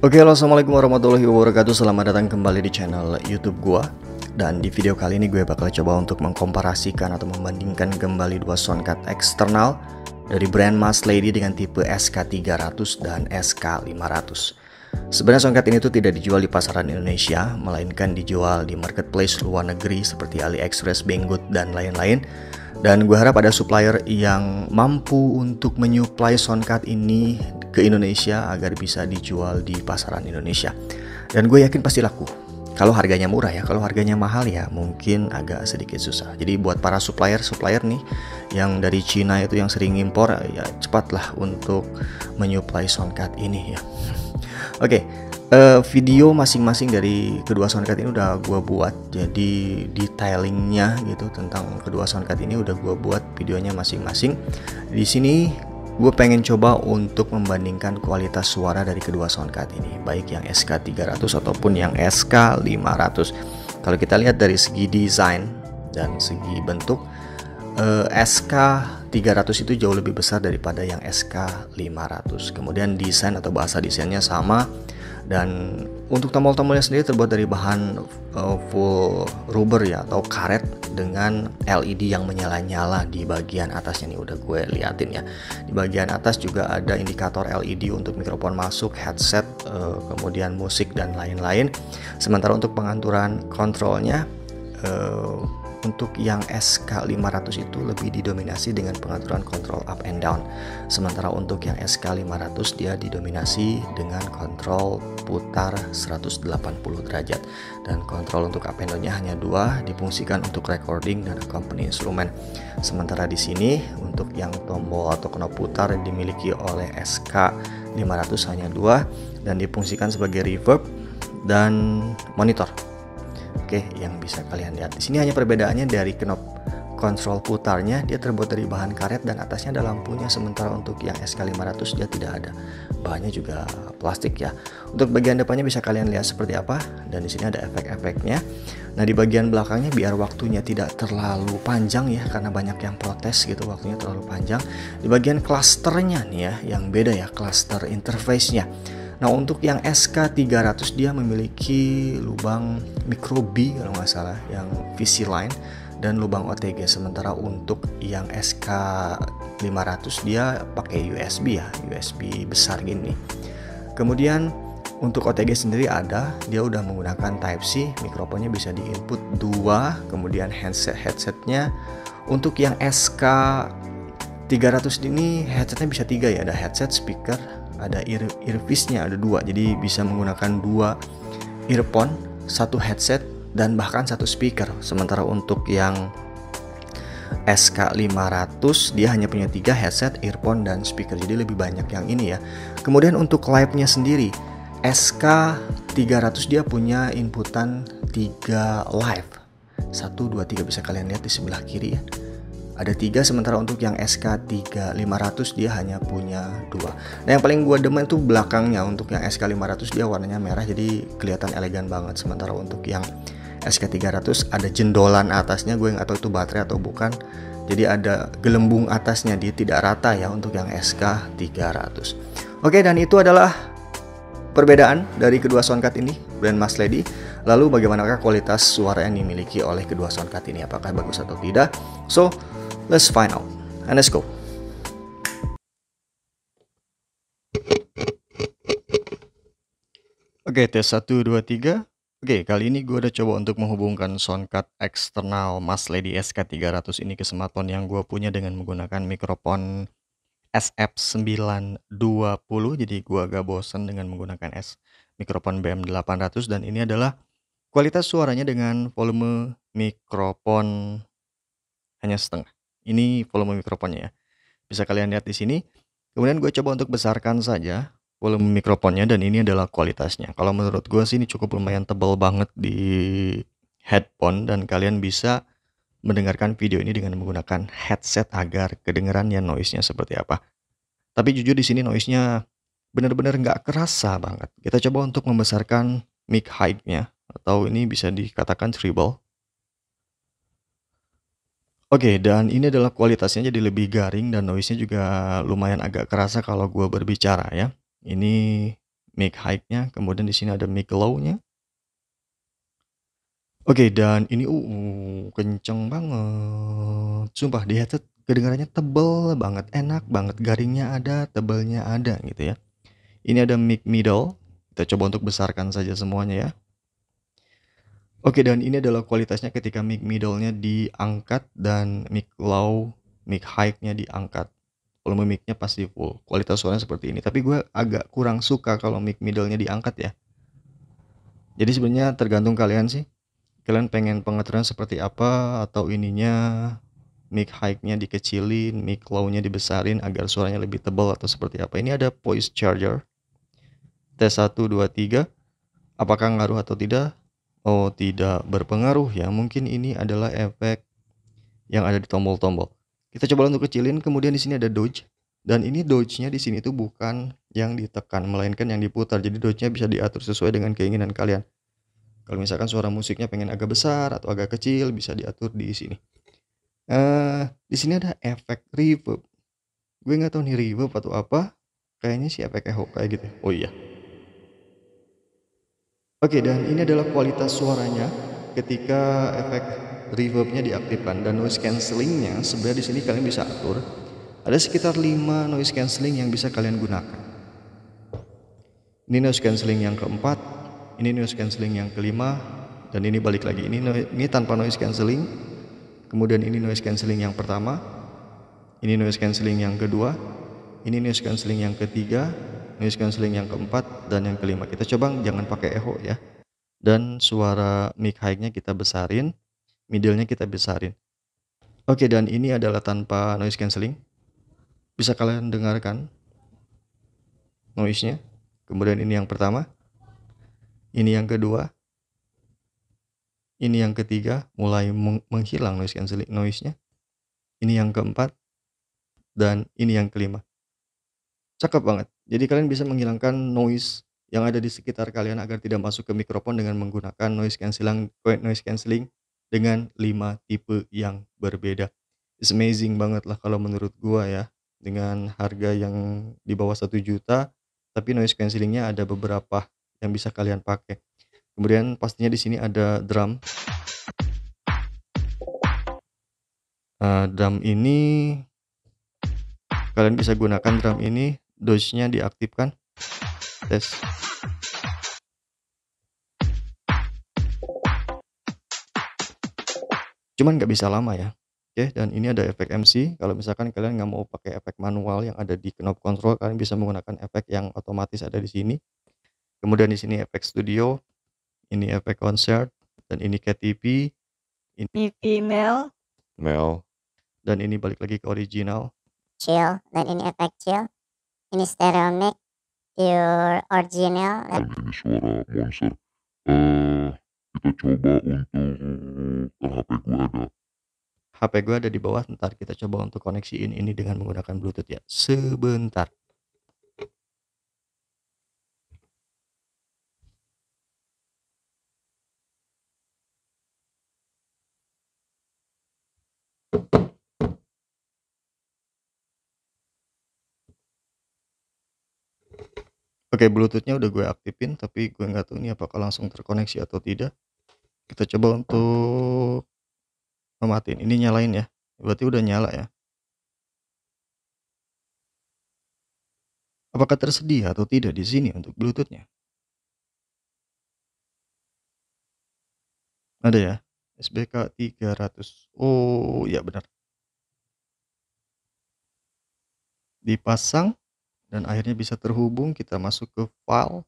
Oke, halo assalamualaikum warahmatullahi wabarakatuh. Selamat datang kembali di channel YouTube gua. Dan di video kali ini gue bakal coba untuk mengkomparasikan atau membandingkan kembali dua soundcard eksternal dari brand Mas Lady dengan tipe SK300 dan SK500. Sebenarnya soundcard ini tuh tidak dijual di pasaran Indonesia, melainkan dijual di marketplace luar negeri seperti AliExpress, Banggood, dan lain-lain. Dan gue harap ada supplier yang mampu untuk menyuplai soundcard ini ke Indonesia agar bisa dijual di pasaran Indonesia. Dan gue yakin pasti laku. Kalau harganya murah ya, kalau harganya mahal ya mungkin agak sedikit susah. Jadi buat para supplier-supplier nih yang dari Cina itu yang sering impor ya cepatlah untuk menyuplai soundcard ini ya. Oke, okay, uh, video masing-masing dari kedua soundcard ini udah gue buat. Jadi detailingnya gitu tentang kedua soundcard ini udah gue buat videonya masing-masing. Di sini gue pengen coba untuk membandingkan kualitas suara dari kedua soundcard ini. Baik yang SK300 ataupun yang SK500 kalau kita lihat dari segi desain dan segi bentuk eh, SK300 itu jauh lebih besar daripada yang SK500 kemudian desain atau bahasa desainnya sama dan untuk tombol-tombolnya sendiri terbuat dari bahan uh, full rubber ya atau karet dengan LED yang menyala-nyala di bagian atasnya nih udah gue liatin ya. Di bagian atas juga ada indikator LED untuk mikrofon masuk headset uh, kemudian musik dan lain-lain. Sementara untuk pengaturan kontrolnya uh, untuk yang SK500 itu lebih didominasi dengan pengaturan kontrol up and down. Sementara untuk yang SK500 dia didominasi dengan kontrol putar 180 derajat dan kontrol untuk up and down-nya hanya dua difungsikan untuk recording dan accompany instrumen. Sementara di sini untuk yang tombol atau knop putar dimiliki oleh SK500 hanya dua dan difungsikan sebagai reverb dan monitor. Oke, yang bisa kalian lihat di sini hanya perbedaannya dari knop kontrol putarnya dia terbuat dari bahan karet dan atasnya ada lampunya sementara untuk yang SK500 dia tidak ada. Bahannya juga plastik ya. Untuk bagian depannya bisa kalian lihat seperti apa dan di sini ada efek-efeknya. Nah, di bagian belakangnya biar waktunya tidak terlalu panjang ya karena banyak yang protes gitu waktunya terlalu panjang. Di bagian klasternya nih ya yang beda ya, cluster interface-nya. Nah untuk yang SK300 dia memiliki lubang micro B kalau nggak salah yang VC line dan lubang OTG sementara untuk yang SK500 dia pakai USB ya USB besar gini. Kemudian untuk OTG sendiri ada dia udah menggunakan Type C mikrofonnya bisa di input 2 kemudian handset headsetnya. Untuk yang SK 300 ini headsetnya bisa tiga ya ada headset speaker ada ear earpiece-nya ada dua. Jadi bisa menggunakan dua earphone satu headset dan bahkan satu speaker. Sementara untuk yang SK500 dia hanya punya tiga headset, earphone, dan speaker. Jadi lebih banyak yang ini ya. Kemudian untuk live-nya sendiri SK300 dia punya inputan 3 live. 1, 2, 3 bisa kalian lihat di sebelah kiri ya ada tiga sementara untuk yang SK3500 dia hanya punya dua. Nah yang paling gue demen tuh belakangnya untuk yang SK500 dia warnanya merah jadi kelihatan elegan banget. Sementara untuk yang SK300 ada jendolan atasnya gue nggak tahu itu baterai atau bukan. Jadi ada gelembung atasnya dia tidak rata ya untuk yang SK300 oke dan itu adalah perbedaan dari kedua soundcard ini brand Mas Lady. Lalu bagaimanakah kualitas suara yang dimiliki oleh kedua soundcard ini? Apakah bagus atau tidak? So Let's find out. And let's go. Oke, okay, tes 1, 2, 3. Oke, okay, kali ini gue udah coba untuk menghubungkan soundcard eksternal Mas Lady SK300 ini ke smartphone yang gue punya dengan menggunakan mikrofon SF920. Jadi gue agak bosan dengan menggunakan S mikrofon BM800 dan ini adalah kualitas suaranya dengan volume mikrofon hanya setengah. Ini volume mikrofonnya ya. Bisa kalian lihat di sini. Kemudian gue coba untuk besarkan saja volume mikrofonnya dan ini adalah kualitasnya. Kalau menurut gue sih ini cukup lumayan tebal banget di headphone dan kalian bisa mendengarkan video ini dengan menggunakan headset agar kedengarannya noise-nya seperti apa. Tapi jujur di sini noise-nya benar-benar nggak kerasa banget. Kita coba untuk membesarkan mic height-nya atau ini bisa dikatakan treble Oke, dan ini adalah kualitasnya jadi lebih garing dan noise-nya juga lumayan agak kerasa kalau gue berbicara ya. Ini mic high-nya, kemudian di sini ada mic low-nya. Oke, dan ini uh kenceng banget. Sumpah di headset kedengarannya tebel banget, enak banget, garingnya ada, tebelnya ada gitu ya. Ini ada mic middle. Kita coba untuk besarkan saja semuanya ya. Oke, dan ini adalah kualitasnya ketika mic middle-nya diangkat dan mic low, mic high-nya diangkat. Volume mic-nya pasti full. Kualitas suaranya seperti ini. Tapi gue agak kurang suka kalau mic middle-nya diangkat ya. Jadi sebenarnya tergantung kalian sih kalian pengen pengeteran seperti apa atau ininya mic high-nya dikecilin, mic low-nya dibesarin agar suaranya lebih tebal atau seperti apa. Ini ada voice charger. Tes 1 2 3. Apakah ngaruh atau tidak? Oh, tidak berpengaruh ya. Mungkin ini adalah efek yang ada di tombol-tombol. Kita coba untuk kecilin, kemudian di sini ada dodge. Dan ini dodge-nya di sini tuh bukan yang ditekan, melainkan yang diputar. Jadi dodge-nya bisa diatur sesuai dengan keinginan kalian. Kalau misalkan suara musiknya pengen agak besar atau agak kecil bisa diatur di sini. Uh, di sini ada efek reverb. Gue nggak tahu nih reverb atau apa. Kayaknya sih efek echo kayak gitu. Oh iya. Oke, dan ini adalah kualitas suaranya ketika efek reverbnya diaktifkan dan noise cancellingnya sebenarnya di sini kalian bisa atur. Ada sekitar 5 noise cancelling yang bisa kalian gunakan. Ini noise cancelling yang keempat, ini noise cancelling yang kelima dan ini balik lagi ini ini tanpa noise cancelling kemudian ini noise cancelling yang pertama ini noise cancelling yang kedua ini noise cancelling yang ketiga noise cancelling yang keempat dan yang kelima kita coba jangan pakai echo ya dan suara mic high-nya kita besarin middle-nya kita besarin oke dan ini adalah tanpa noise cancelling bisa kalian dengarkan noise-nya kemudian ini yang pertama ini yang kedua. Ini yang ketiga, mulai menghilang noise cancelling noise-nya. Ini yang keempat. Dan ini yang kelima. Cakep banget. Jadi kalian bisa menghilangkan noise yang ada di sekitar kalian agar tidak masuk ke mikrofon dengan menggunakan noise cancelling noise cancelling dengan 5 tipe yang berbeda. It's amazing banget lah kalau menurut gua ya. Dengan harga yang di bawah satu juta, tapi noise cancellingnya ada beberapa yang bisa kalian pakai. Kemudian pastinya di sini ada drum. Uh, drum ini kalian bisa gunakan drum ini, dodge-nya diaktifkan. Tes. Cuman nggak bisa lama ya. Oke, dan ini ada efek MC. Kalau misalkan kalian nggak mau pakai efek manual yang ada di knob control, kalian bisa menggunakan efek yang otomatis ada di sini. Kemudian di sini efek studio, ini efek konser, dan ini KTP, ini female, male, dan ini balik lagi ke original. chill, dan ini efek chill. Ini stereo mic, pure original. Dan ini suara monster. Uh, kita coba untuk uh, HP gue ada. HP gue ada di bawah, ntar kita coba untuk koneksiin ini dengan menggunakan Bluetooth ya. Sebentar. Oke, Bluetooth-nya udah gue aktifin, tapi gue nggak tahu ini apakah langsung terkoneksi atau tidak. Kita coba untuk mematiin. Ini nyalain ya. Berarti udah nyala ya. Apakah tersedia atau tidak di sini untuk Bluetooth-nya? Ada ya? SBK 300. Oh, ya benar. Dipasang dan akhirnya bisa terhubung kita masuk ke file.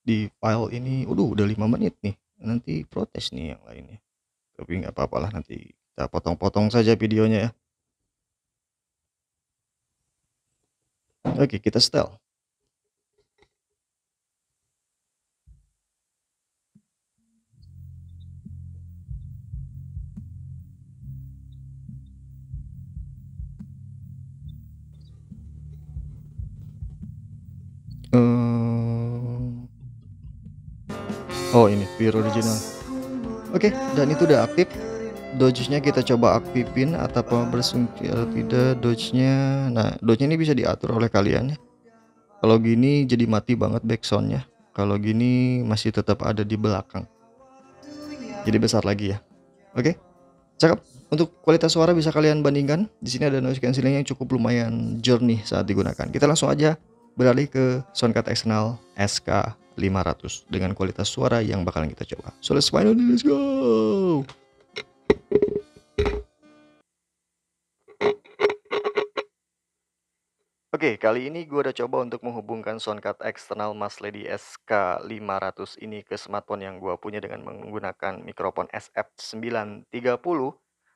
Di file ini udah udah lima menit nih. Nanti protes nih yang lainnya. Tapi nggak apa-apa lah nanti kita potong-potong saja videonya ya. Oke kita setel oh ini pure original. Oke, okay, dan itu udah aktif. Dodge-nya kita coba aktifin atau bersungki atau tidak dodge-nya. Nah, dodge-nya ini bisa diatur oleh kalian ya. Kalau gini jadi mati banget backsoundnya. Kalau gini masih tetap ada di belakang. Jadi besar lagi ya. Oke. Cakep. Untuk kualitas suara bisa kalian bandingkan. Di sini ada noise cancellingnya yang cukup lumayan jernih saat digunakan. Kita langsung aja beralih ke soundcard eksternal SK500 dengan kualitas suara yang bakalan kita coba. So let's finally let's go. Oke, kali ini gue udah coba untuk menghubungkan soundcard eksternal Mas Lady SK500 ini ke smartphone yang gue punya dengan menggunakan mikrofon SF930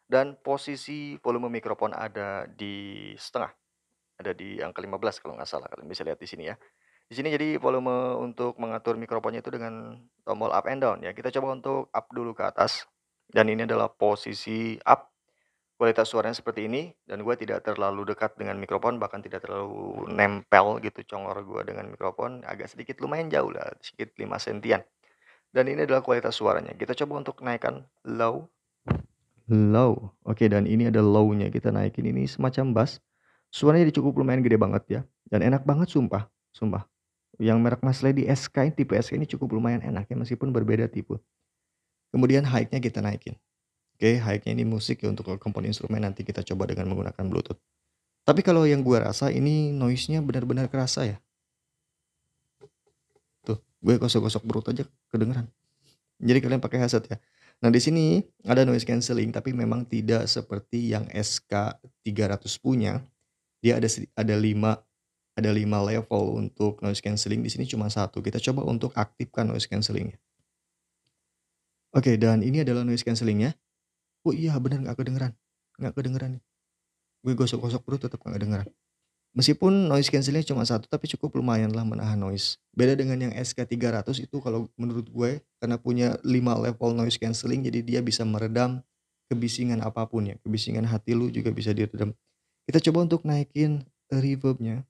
dan posisi volume mikrofon ada di setengah. Ada di angka 15 kalau nggak salah, kalian bisa lihat di sini ya. Di sini jadi volume untuk mengatur mikrofonnya itu dengan tombol up and down ya. Kita coba untuk up dulu ke atas. Dan ini adalah posisi up. Kualitas suaranya seperti ini. Dan gue tidak terlalu dekat dengan mikrofon bahkan tidak terlalu nempel gitu congor gue dengan mikrofon. Agak sedikit lumayan jauh lah sedikit 5 sentian. Dan ini adalah kualitas suaranya. Kita coba untuk naikkan low. Low. Oke dan ini ada low-nya. Kita naikin ini semacam bass. Suaranya cukup lumayan gede banget ya. Dan enak banget sumpah. Sumpah yang merek Mas Lady SK tipe SK ini cukup lumayan enak ya meskipun berbeda tipe kemudian high-nya kita naikin Oke, high-nya ini musik ya untuk komponen instrumen nanti kita coba dengan menggunakan Bluetooth. Tapi kalau yang gue rasa ini noise-nya benar-benar kerasa ya. Tuh, gue gosok-gosok perut aja kedengeran. Jadi kalian pakai headset ya. Nah, di sini ada noise cancelling tapi memang tidak seperti yang SK300 punya. Dia ada ada 5 ada 5 level untuk noise cancelling. Di sini cuma satu. Kita coba untuk aktifkan noise cancellingnya. Oke, dan ini adalah noise cancellingnya. Oh iya bener nggak kedengeran, nggak kedengeran nih. Gue gosok-gosok perut tetap nggak kedengeran. Meskipun noise cancellingnya cuma satu tapi cukup lumayan lah menahan noise. Beda dengan yang SK300 itu kalau menurut gue karena punya 5 level noise cancelling jadi dia bisa meredam kebisingan apa pun ya. Kebisingan hati lu juga bisa diredam. Kita coba untuk naikin reverbnya.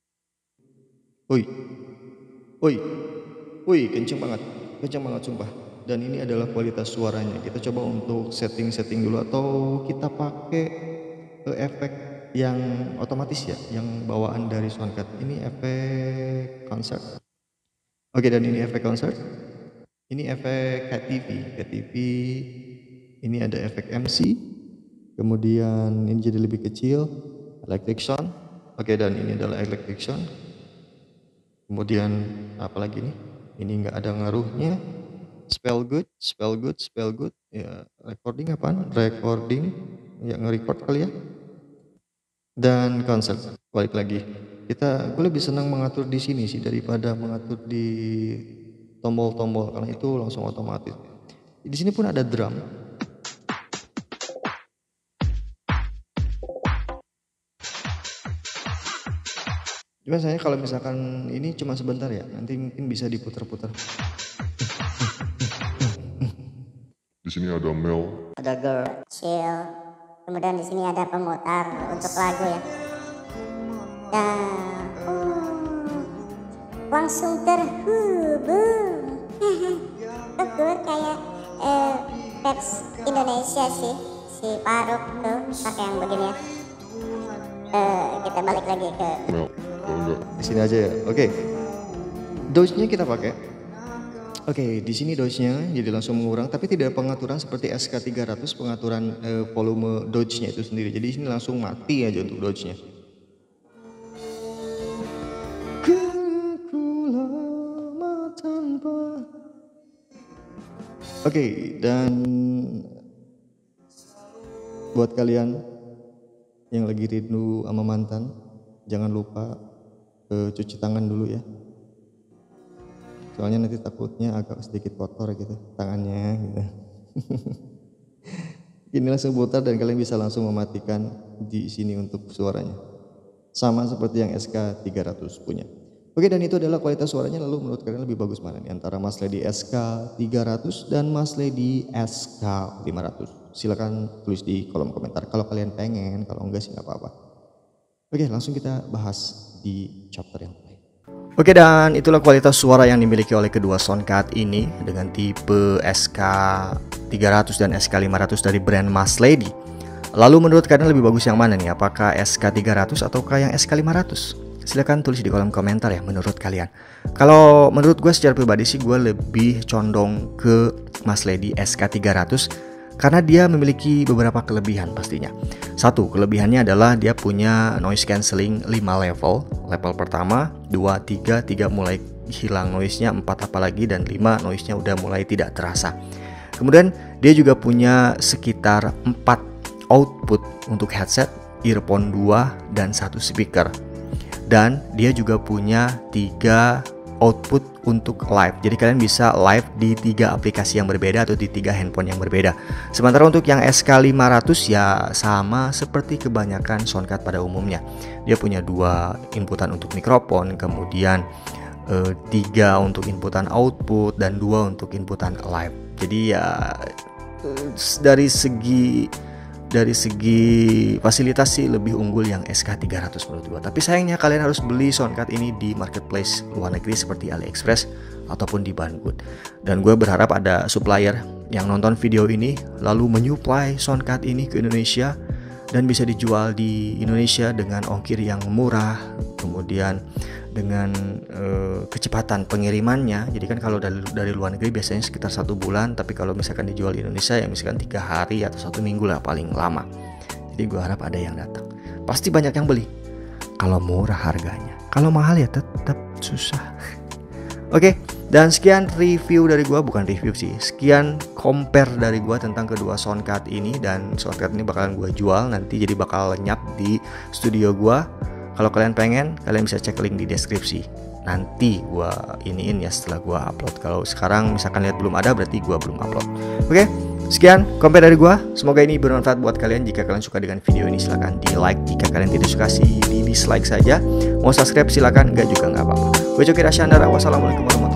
Woi. Woi. Woi, kenceng banget. Kenceng banget sumpah dan ini adalah kualitas suaranya. Kita coba untuk setting-setting dulu atau kita pakai uh, efek yang otomatis ya, yang bawaan dari soundcard. Ini efek concert. Oke, dan ini efek concert. Ini efek KTV, KTV. Ini ada efek MC. Kemudian ini jadi lebih kecil, electric sound. Oke, dan ini adalah electric sound. Kemudian apa lagi nih? Ini enggak ada ngaruhnya spell good, spell good, spell good. Ya, recording apaan? Recording, ya nge-record kali ya. Dan konser, balik lagi. Kita, gue lebih senang mengatur di sini sih daripada mengatur di tombol-tombol karena itu langsung otomatis. Di sini pun ada drum. Cuma saya kalau misalkan ini cuma sebentar ya, nanti mungkin bisa diputar-putar. Di sini ada Mel. Ada girl. Chill. Kemudian di sini ada pemutar untuk lagu ya. Dan uh, langsung terhubung. Tuh kayak uh, Peps Indonesia sih si Paruk tuh pakai yang begini ya. Uh, kita balik lagi ke Mel. Oh, Di sini aja ya. Oke. Okay. Dose-nya kita pakai Oke, di sini dodge-nya jadi langsung mengurang, tapi tidak pengaturan seperti SK300 pengaturan eh, volume dodge-nya itu sendiri. Jadi di sini langsung mati aja untuk dodge-nya. Oke, dan buat kalian yang lagi rindu sama mantan, jangan lupa eh, cuci tangan dulu ya. Soalnya nanti takutnya agak sedikit kotor gitu tangannya gitu. Ini langsung dan kalian bisa langsung mematikan di sini untuk suaranya. Sama seperti yang SK 300 punya. Oke dan itu adalah kualitas suaranya. Lalu menurut kalian lebih bagus mana nih antara Mas Lady SK 300 dan Mas Lady SK 500 silakan tulis di kolom komentar. Kalau kalian pengen kalau enggak sih nggak apa-apa. Oke langsung kita bahas di chapter yang lain Oke dan itulah kualitas suara yang dimiliki oleh kedua soundcard ini dengan tipe SK300 dan SK500 dari brand Mas Lady. Lalu menurut kalian lebih bagus yang mana nih? Apakah SK300 ataukah yang SK500? Silahkan tulis di kolom komentar ya menurut kalian. Kalau menurut gue secara pribadi sih gue lebih condong ke Mas Lady SK300 karena dia memiliki beberapa kelebihan pastinya. Satu, kelebihannya adalah dia punya noise cancelling 5 level. Level pertama, 2, 3, 3 mulai hilang noise-nya, 4 apalagi dan 5 noise-nya udah mulai tidak terasa. Kemudian dia juga punya sekitar 4 output untuk headset, earphone 2 dan satu speaker. Dan dia juga punya 3 output untuk live. Jadi kalian bisa live di tiga aplikasi yang berbeda atau di tiga handphone yang berbeda. Sementara untuk yang SK500 ya sama seperti kebanyakan soundcard pada umumnya. Dia punya dua inputan untuk mikrofon, kemudian eh, tiga untuk inputan output dan dua untuk inputan live. Jadi ya eh, dari segi dari segi fasilitas sih lebih unggul yang SK300 menurut gua. Tapi sayangnya kalian harus beli soundcard ini di marketplace luar negeri seperti AliExpress ataupun di Banggood. Dan gue berharap ada supplier yang nonton video ini lalu menyuplai soundcard ini ke Indonesia dan bisa dijual di Indonesia dengan ongkir yang murah, kemudian dengan uh, kecepatan pengirimannya. Jadi kan kalau dari dari luar negeri biasanya sekitar satu bulan, tapi kalau misalkan dijual di Indonesia ya misalkan tiga hari atau satu minggu lah paling lama. Jadi gue harap ada yang datang. Pasti banyak yang beli. Kalau murah harganya, kalau mahal ya tetap susah. Oke, dan sekian review dari gue, bukan review sih. Sekian compare dari gue tentang kedua soundcard ini dan soundcard ini bakalan gue jual nanti jadi bakal lenyap di studio gue kalau kalian pengen, kalian bisa cek link di deskripsi. Nanti gue iniin ya setelah gue upload. Kalau sekarang misalkan lihat belum ada, berarti gue belum upload. Oke, sekian kompet dari gue. Semoga ini bermanfaat buat kalian. Jika kalian suka dengan video ini, silahkan di like. Jika kalian tidak suka, sih di dislike saja. Mau subscribe silahkan, enggak juga nggak apa-apa. Gue Coki Rasyandara. Wassalamualaikum warahmatullahi